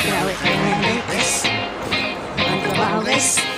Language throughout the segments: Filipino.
wildest, growing in the wildest, on the wildest.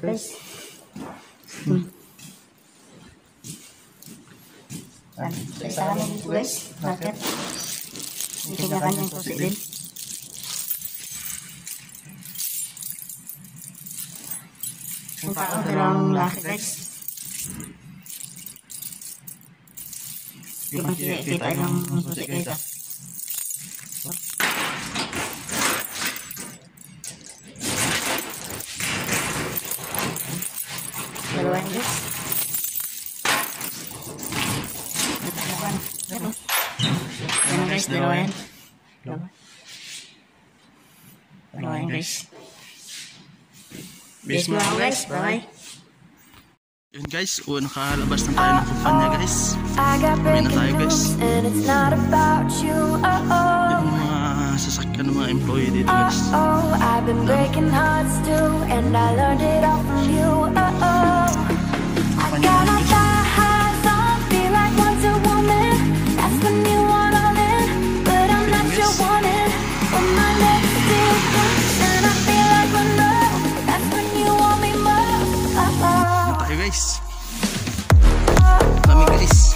Guys. Hmm. Kami dito kita ah. Dalawa yan guys. Na. Dalawa. Yan guys, dalawa yan. Dalawa. Yan guys. Mo ako guys. Bye. Yun guys, o nakalabas na tayo ng kumpanya guys. I got Uwi na tayo guys. Oh oh, Yung mga sasakyan ng mga employee dito guys. oh I've been breaking hearts too, and I learned it all. Oh Peace.